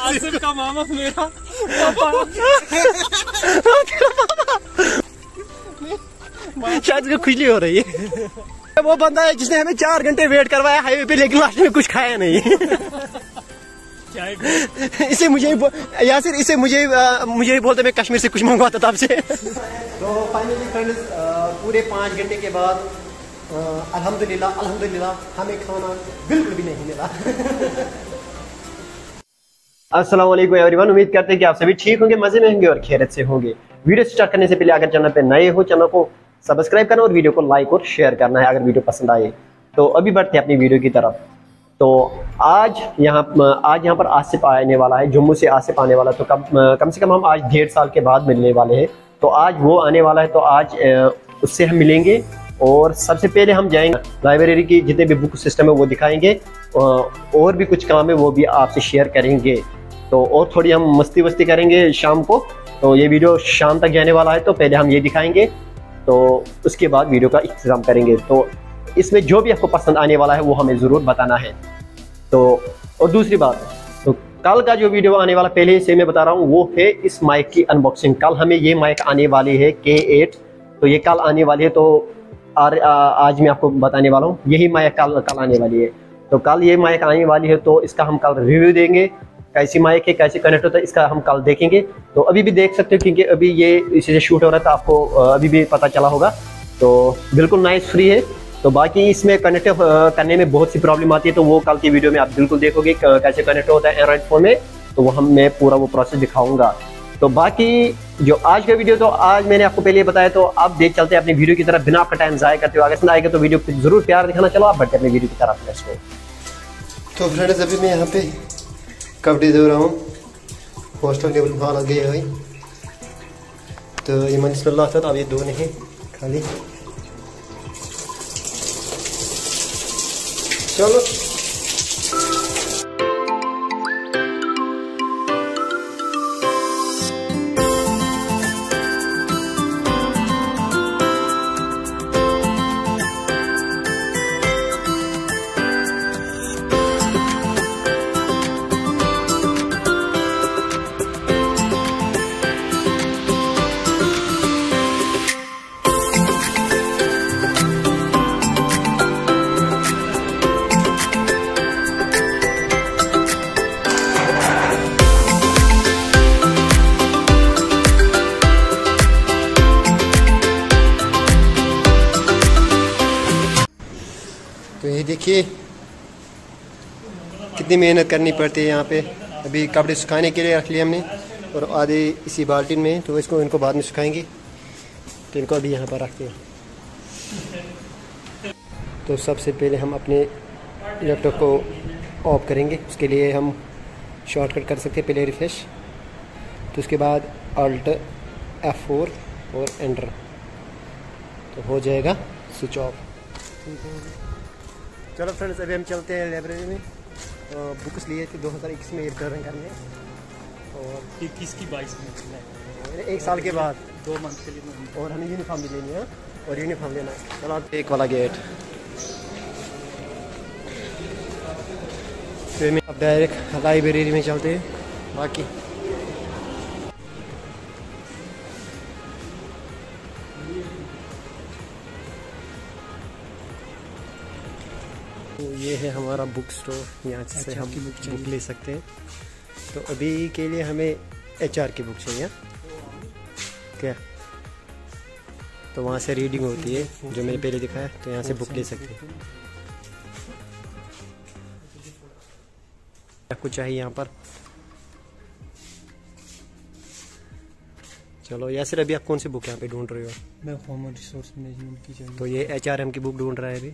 आसिफ का मामा मेरा शायद उसको खुजली हो रही है। वो बंदा है जिसने हमें चार घंटे वेट करवाया हाईवे पे लेकिन लास्ट में कुछ खाया नहीं। इसे मुझे या यासिर इसे मुझे आ, मुझे ही बोलते मैं कश्मीर से कुछ मंगवाता था आपसे। तो फाइनली फ्रेंड्स पूरे पाँच घंटे के बाद अल्हम्दुलिल्लाह अल्हम्दुलिल्लाह हमें खाना बिल्कुल भी नहीं मिला। वालेकुम एवरीवन उम्मीद करते हैं कि आप सभी ठीक होंगे, मज़े में होंगे और खैरत से होंगे। वीडियो स्टार्ट करने से पहले अगर चैनल पे नए हो, चैनल को सब्सक्राइब करना और वीडियो को लाइक और शेयर करना है अगर वीडियो पसंद आए। तो अभी बढ़ते हैं अपनी वीडियो की तरफ़। तो आज यहाँ आज यहाँ पर आसिफ आने वाला है, जम्मू से आसिफ आने वाला तो कम कम से कम हम आज डेढ़ साल के बाद मिलने वाले हैं। तो आज वो आने वाला है तो आज उससे हम मिलेंगे और सबसे पहले हम जाएँगे लाइब्रेरी की जितने भी बुक सिस्टम है वो दिखाएँगे। और भी कुछ काम है वो भी आपसे शेयर करेंगे। तो और थोड़ी हम मस्ती वस्ती करेंगे शाम को। तो ये वीडियो शाम तक जाने वाला है तो पहले हम ये दिखाएँगे। तो उसके बाद वीडियो का इंतज़ाम करेंगे। तो इसमें जो भी आपको पसंद आने वाला है वो हमें ज़रूर बताना है। तो और दूसरी बात तो कल का जो वीडियो आने वाला पहले से मैं बता रहा हूँ वो है इस माइक की अनबॉक्सिंग कल हमें ये माइक आने वाली है के एट तो ये कल आने वाली है तो आ, आज मैं आपको बताने वाला हूँ यही माइक कल कल आने वाली है। तो कल ये माइक आने वाली है तो इसका हम कल रिव्यू देंगे। कैसी माइक है, कैसे कनेक्ट होता है, इसका हम कल देखेंगे। तो अभी भी देख सकते हो, क्योंकि अभी ये इसी शूट हो रहा था, आपको अभी भी पता चला होगा। तो बिल्कुल नाइस फ्री है। तो बाकी इसमें कनेक्ट करने में बहुत सी प्रॉब्लम आती है तो वो कल की वीडियो में आप बिल्कुल देखोगे कैसे कनेक्ट होता है एंड्रॉइड फ़ोन में। तो वो हम, मैं पूरा वो प्रोसेस दिखाऊँगा। तो बाकी जो आज का वीडियो तो आज मैंने आपको पहले बताया तो आप देख चलते हैं अपनी वीडियो की तरफ़, बिना आपका टाइम जाया करते हो अगर आएगा तो वीडियो ज़रूर प्यार दिखाना। चलो, आप बढ़ते अपनी वीडियो की तरफ़। तो फ्रेंड्स, अभी मैं यहाँ पे कपड़े धो रहा हूँ हॉस्टल टेबल बाहर गए हुए तो ये इसमें था अब ये दो नहीं, खाली। चलो। कितनी मेहनत करनी पड़ती है यहाँ पे। अभी कपड़े सुखाने के लिए रख लिए हमने और आधे इसी बाल्टी में तो इसको, इनको बाद में सुखाएँगे। तो इनको अभी यहाँ पर रखते हैं। तो सबसे पहले हम अपने लैपटॉप को ऑफ़ करेंगे। उसके लिए हम शॉर्टकट कर सकते हैं, पहले रिफ्रेश तो उसके बाद अल्ट एफ़ फोर और एंटर तो हो जाएगा स्विच ऑफ़ चलो फ्रेंड्स अभी हम चलते हैं लाइब्रेरी में। बुक्स लिए थे 2021 में रिटर्न करने। और इक्कीस की बाईस में एक साल के बाद। दो मंथ के लिए और हमें यूनिफॉर्म भी लेनी है और यूनिफॉर्म लेना है। चलो एक वाला गेट फिर मैं अब डायरेक्ट लाइब्रेरी में चलते। हैं बाकी तो ये है हमारा बुक स्टोर यहाँ से हम बुक, बुक ले सकते हैं। तो अभी के लिए हमें एचआर की बुक चाहिए। क्या तो वहाँ से रीडिंग होती है जो मैंने पहले दिखाया तो यहाँ से बुक ले सकते हैं। आपको चाहिए यहाँ पर? चलो या सिर्फ़ अभी आप कौन सी बुक यहाँ पे ढूंढ रहे हो? मैं ह्यूमन रिसोर्स मैनेजमेंट की चाहिए। तो ये एचआरएम की बुक ढूंढ रहा है अभी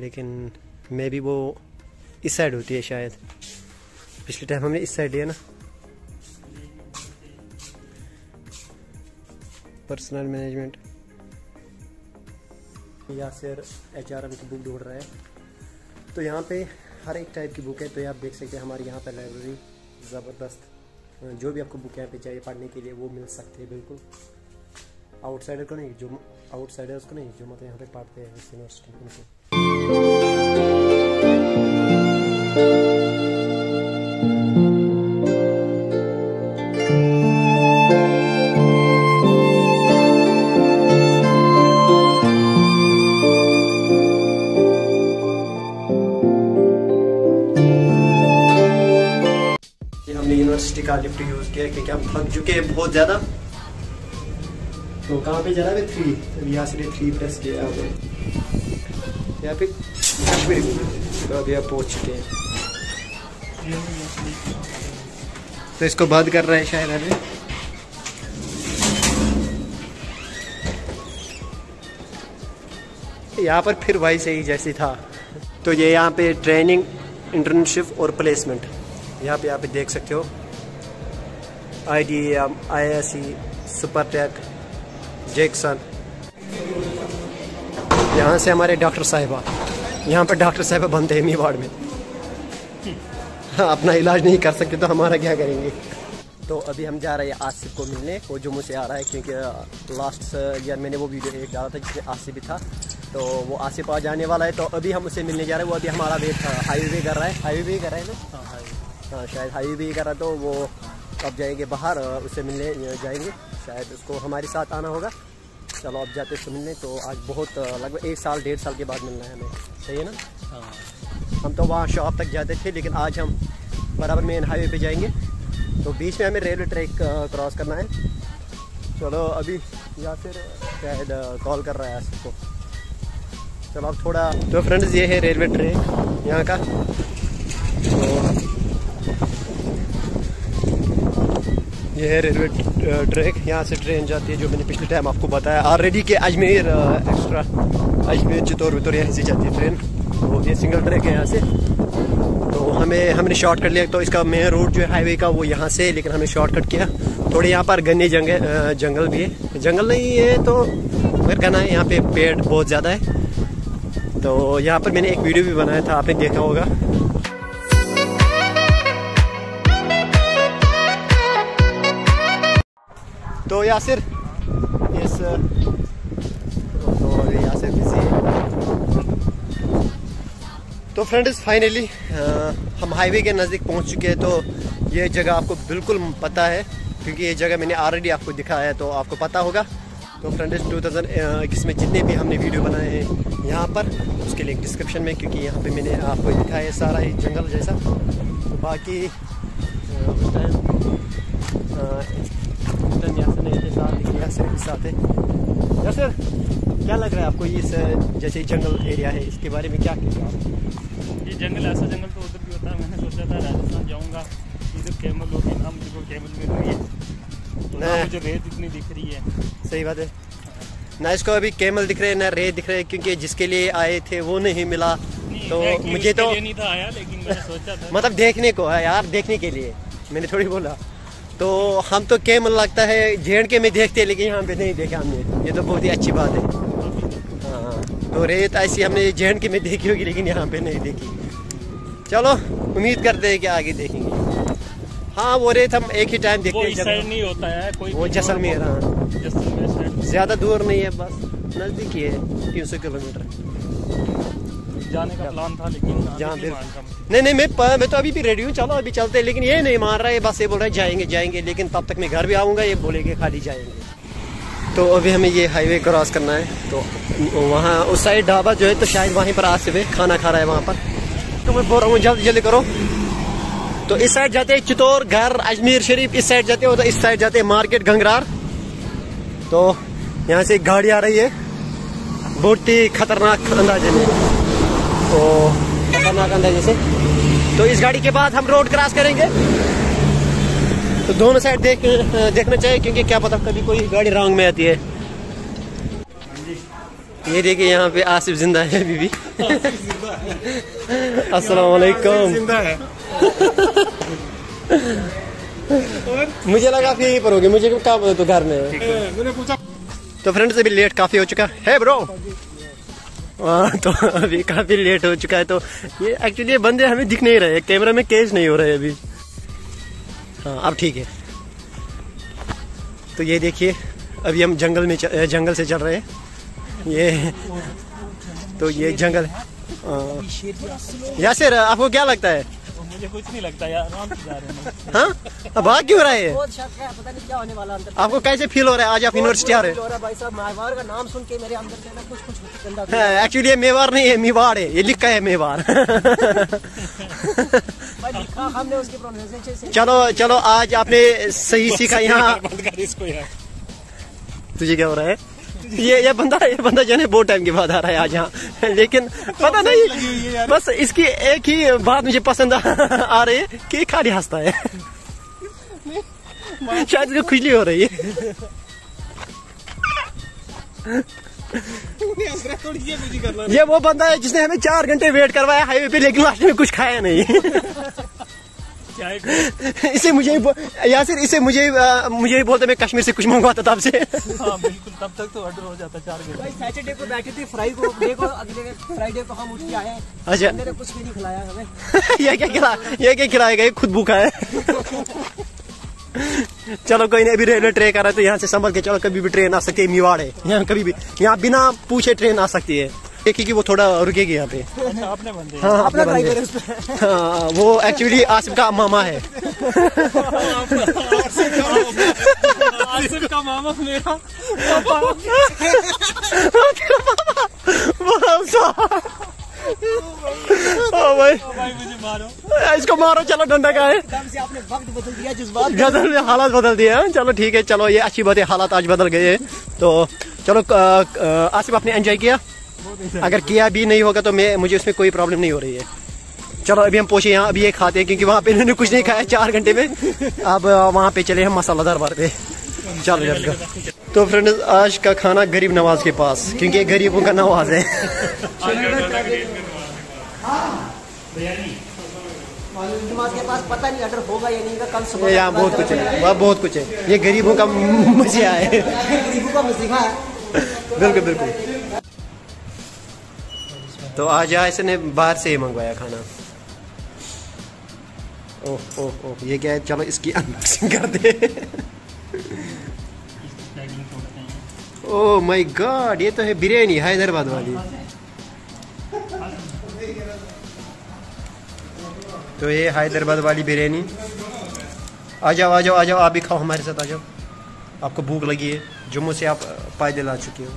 लेकिन मे बी वो इस साइड होती है शायद। पिछले टाइम हमने इस साइड लिया ना। पर्सनल मैनेजमेंट या सर एच आर की बुक ढूंढ रहा है। तो यहाँ पे हर एक टाइप की बुक है तो ये आप देख सकते हैं हमारे यहाँ पर लाइब्रेरी ज़बरदस्त जो भी आपको बुक यहाँ पे चाहिए पढ़ने के लिए वो मिल सकती है बिल्कुल। आउटसाइडर को नहीं, जो आउटसाइडर्स को नहीं, जो मतलब यहाँ पे पढ़ते हैं यूनिवर्सिटी उनको यूनिवर्सिटी का लिफ्ट यूज़ किया क्योंकि हम थक चुके हैं बहुत ज़्यादा। तो कहाँ पे जाना है? थ्री रिया से थ्री प्रेस किया यहाँ पे कश्मीर। तो अभी आप पहुँच चुके हैं। तो इसको बंद कर रहे हैं शायद हमें यहाँ पर फिर वही सही जैसी था। तो ये यहाँ पे ट्रेनिंग इंटर्नशिप और प्लेसमेंट यहाँ पे यहाँ पे देख सकते हो। I D M I S C super tech Jackson यहाँ से हमारे डॉक्टर साहिबा। यहाँ पर डॉक्टर साहिबा बनते हैं मेवाड़ में। अपना इलाज नहीं कर सकते तो हमारा क्या करेंगे? तो अभी हम जा रहे हैं आसिफ को मिलने वो जो से आ रहा है क्योंकि लास्ट ईयर मैंने वो वीडियो एक डाला था जिसमें आसिफ भी था। तो वो आसिफ आ जाने वाला है तो अभी हम उसे मिलने जा रहे हैं। वो अभी हमारा वेट हाईवे कर रहा है। हाईवे भी कर रहा है ना? हाँ हाँ शायद हाईवे भी कर रहा है तो वो अब जाएँगे बाहर उससे मिलने जाएँगे। शायद उसको हमारे साथ आना होगा। चलो अब जाते उससे मिलने तो आज बहुत लगभग एक साल डेढ़ साल के बाद मिलना है हमें। सही है ना? हाँ। हम तो वहाँ शॉप तक जाते थे, लेकिन आज हम बराबर मेन हाईवे पे जाएँगे। तो बीच में हमें रेलवे ट्रैक क्रॉस करना है। चलो, अभी या फिर, शायद कॉल कर रहा है आसिफ को चलो, अब थोड़ा तो फ्रेंड्स ये है रेलवे ट्रैक यहाँ का। तो ये है रेलवे ट्रैक यहाँ से ट्रेन जाती है, जो मैंने पिछले टाइम आपको बताया। ऑलरेडी के अजमेर एक्स्ट्रा अजमेर चित्तौर वित्तौर यहाँ से जाती है ट्रेन तो ये सिंगल ट्रैक है यहाँ से। तो हमें, हमने शॉर्टकट लिया। तो इसका मेन रोड जो है हाईवे का वो यहाँ से, लेकिन हमने शॉर्टकट किया। थोड़े यहाँ पर घने जंगल जंगल भी है। जंगल नहीं है तो मगर घना है यहाँ पे पेड़ बहुत ज़्यादा है। तो यहाँ पर मैंने एक वीडियो भी बनाया था, आपने देखा होगा। तो यासिर इस तो यासिर बिज़ी है तो फ्रेंड्स फाइनली हम हाईवे के नज़दीक पहुँच चुके हैं तो ये जगह आपको बिल्कुल पता है, क्योंकि ये जगह मैंने ऑलरेडी आपको दिखाया है तो आपको पता होगा। तो फ्रेंड्स टू थाउज़ेंड इक्कीस में जितने भी हमने वीडियो बनाए हैं यहाँ पर, उसके लिंक डिस्क्रिप्शन में, क्योंकि यहाँ पे मैंने आपको दिखाया है सारा ही जंगल जैसा। तो बाकी उस टाइम टाइम यहाँ से नहीं थे साथ यहाँ से साथ है सर क्या लग रहा है आपको इस जैसे जंगल एरिया है, इसके बारे में क्या कहते हैं आप? जंगल ऐसा जंगल तो उधर भी होता है मैंने सोचा था राजस्थान जाऊँगा। इधर कैमल होगी ना मुझे को कैमल मिल रही है। तो ना मुझे रेत इतनी दिख रही है। सही बात है। ना इसको अभी कैमल दिख रहे हैं ना रे दिख रहे हैं क्योंकि जिसके लिए आए थे वो नहीं मिला। नहीं, तो मुझे तो नहीं था आया लेकिन मैंने सोचा था। मतलब देखने को है यार देखने के लिए। मैंने थोड़ी बोला। तो हम तो कैमल लगता है जेड के में देखते हैं लेकिन यहाँ पे नहीं देखा हमने। ये तो बहुत ही अच्छी बात है। हाँ। तो रेत ऐसी हमने जेड के में देखी होगी लेकिन यहाँ पे नहीं देखी। चलो उम्मीद करते हैं कि आगे देखेंगे। हाँ वो रेत हम एक ही टाइम देखते हैं नहीं होता है कोई वो जैसलमेर हाँ। ज़्यादा दूर नहीं है बस नज़दीक ही है तीन सौ किलोमीटर। जाने का प्लान था लेकिन जहाँ नहीं। नहीं मैं मैं तो अभी भी रेडी हूँ चलो अभी चलते हैं लेकिन ये नहीं मान रहा है बस ये बोल रहा है जाएँगे जाएँगे लेकिन तब तक मैं घर भी आऊँगा ये बोलेंगे खाली जाएँगे। तो अभी हमें ये हाईवे क्रॉस करना है तो वहाँ उस साइड ढाबा जो है तो शायद वहीं पर आसिफ है खाना खा रहा है वहाँ पर। तो मैं बोल रहा हूँ, जल्दी जल्दी करो। तो इस साइड जाते हैं चित्तौर घर, अजमेर शरीफ, इस साइड जाते हैं उधर इस साइड जाते हैं मार्केट, गंगरार। तो यहाँ से गाड़ी आ रही है। बहुत ही खतरनाक अंदाजे में। तो खतरनाक अंदाजे से। तो इस गाड़ी के बाद हम रोड क्रॉस करेंगे। तो दोनों साइड देख, देखना चाहिए, क्योंकि क्या पता कभी कोई गाड़ी रॉन्ग में आती है। ये देखिए, यहाँ पे आसिफ ज़िंदा है अभी वालेकुम मुझे लगा आप यहीं पर होगे। मुझे क्या पता तो घर में? मैंने पूछा तो फ्रेंड्स अभी लेट काफ़ी हो चुका। है ब्रो हाँ तो अभी काफ़ी लेट हो चुका है तो ये एक्चुअली ये बंदे हमें दिख नहीं रहे। कैमरा में केज नहीं हो रहे अभी। हाँ अब ठीक है। तो ये देखिए, अभी हम जंगल में जंगल से चल रहे हैं। ये तो ये जंगल है। हाँ। यासिर आपको क्या लगता है? मुझे कुछ नहीं लगता यार आराम से जा रहे हैं हाँ? अब भाग क्यों रहा है ये? बहुत शक है पता नहीं क्या होने वाला अंदर। आपको कैसे फील हो रहा है? आज आप यूनिवर्सिटी आ रहे हैं। हो रहा है भाई साहब मारवाड़ का नाम सुन के मेरे अंदर से ना कुछ कुछ एक्चुअली ये मेवाड़ नहीं है मेवाड़ है। ये लिखा है मेवाड़। भाई लिखा हाँ, हमने उसकी प्रोनाउंसिएशन से। चलो चलो आज आपने सही सीखा यहाँ। बंद कर इसको यार। तुझे क्या हो रहा है? ये ये बंदा ये बंदा जो है बहुत टाइम के बाद आ रहा है आज यहाँ। लेकिन पता नहीं बस इसकी एक ही बात मुझे पसंद आ रही है कि खाली हंसता है। शायद इसको खुजली हो रही है। ये वो बंदा है जिसने हमें चार घंटे वेट करवाया हाईवे पे लेकिन लास्ट में कुछ खाया नहीं। इसे मुझे यासिर इसे मुझे मुझे ही बोलते मैं कश्मीर से कुछ मंगवाता था आपसे। हाँ बिल्कुल तब तक तो ऑर्डर हो जाता चार घंटे। भाई सैटरडे को बैठे थे फ्राई को को अगले फ्राइडे को हम उठ के आए अच्छा। मेरे कुछ भी नहीं खिलाया हमें। ये क्या खिला ये क्या खिलाएगा ये खुद भूखा है। चलो कोई नहीं अभी रेलवे ट्रे कर रहा है तो यहाँ से संभल के चलो कभी भी ट्रेन आ सकती है मिवाड़। है यहाँ कभी भी यहाँ बिना पूछे ट्रेन आ सकती है। देखिए कि वो थोड़ा रुकेगी यहाँ पे। अच्छा आपने बंदे। हाँ अपना ट्राई बंदे। करें उस पे। हाँ वो एक्चुअली आसिफ का मामा है। आसिफ का मामा मेरा भाई। भाई मुझे मारो। इसको मारो चलो डंडा का है। आपने वक्त बदल दिया जिस बात गदर ने हालात बदल दिए हैं। चलो ठीक है चलो ये अच्छी बात है हालात आज बदल गए हैं। तो चलो आसिफ आपने एंजॉय किया? अगर किया भी नहीं होगा तो मैं मुझे उसमें कोई प्रॉब्लम नहीं हो रही है। चलो अभी हम पहुँचे यहाँ अभी ये खाते हैं क्योंकि वहाँ पे इन्होंने कुछ नहीं खाया चार घंटे में। अब वहाँ पे चले हम मसालादार बार पे चलो go। तो फ्रेंड्स आज का खाना गरीब नवाज़ के पास क्योंकि गरीबों का नवाज़ है। के पास पता नहीं होगा या नहीं कल सुबह यहाँ बहुत कुछ है वहाँ बहुत कुछ है। ये गरीबों का मजिया गरीबों का मसीहा है। बिल्कुल बिल्कुल। तो आज यहाँ इसने बाहर से ही मंगवाया खाना। ओह ओह ओह, ये क्या है? चलो इसकी अनबॉक्सिंग कर दे। ओह माय गॉड ये तो है बिरयानी, हैदराबाद वाली। तो ये हैदराबाद वाली बिरयानी। आ जाओ आ जाओ आ जाओ, आप भी खाओ हमारे साथ, आ जाओ। आपको भूख लगी है, जम्मू से आप पैदल आ चुके हो।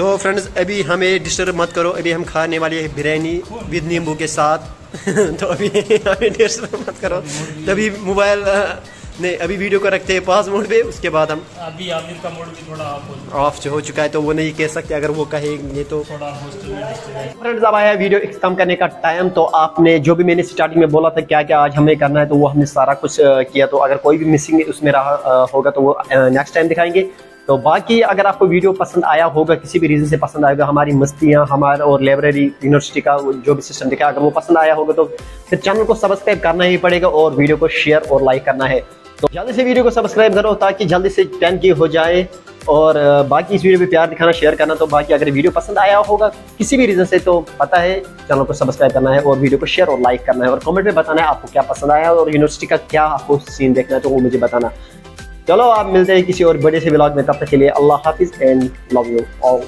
तो फ्रेंड्स अभी हमें डिस्टर्ब मत करो अभी हम खाने वाले हैं बिरयानी विद नींबू के साथ। तो अभी हमें डिस्टर्ब मत करो। तभी मोबाइल नहीं अभी वीडियो को रखते हैं पास मोड पे उसके बाद हम अभी आमिर का मूड भी थोड़ा ऑफ़ हो चुका है। तो वो नहीं कह सकते अगर वो कहेंगे तो फ्रेंड्स अब आया वीडियो खत्म करने का टाइम तो आपने जो भी मैंने स्टार्टिंग में बोला था क्या क्या आज हमें करना है तो वो हमने सारा कुछ किया। तो अगर कोई भी मिसिंग उसमें रहा होगा तो वो नेक्स्ट टाइम दिखाएँगे। तो बाकी अगर आपको वीडियो पसंद आया होगा, किसी भी रीजन से पसंद आएगा हमारी मस्तियाँ, हमारा और लाइब्रेरी यूनिवर्सिटी का जो भी सिस्टम दिखा, अगर वो पसंद आया होगा तो फिर चैनल को सब्सक्राइब करना ही पड़ेगा और वीडियो को शेयर और लाइक करना है। तो जल्दी से वीडियो को सब्सक्राइब करो ताकि जल्दी से टेन की हो जाए और बाकी इस वीडियो पे प्यार दिखाना शेयर करना। तो बाकी अगर वीडियो पसंद आया होगा किसी भी रीजन से तो पता है चैनल को सब्सक्राइब करना है और वीडियो को शेयर और लाइक करना है और कमेंट में बताना है आपको क्या पसंद आया और यूनिवर्सिटी का क्या आपको सीन देखना है तो वो मुझे बताना। चलो, आप मिलते हैं किसी और बड़े से ब्लॉग में, तब तक के लिए अल्लाह हाफिज एंड लव यू ऑल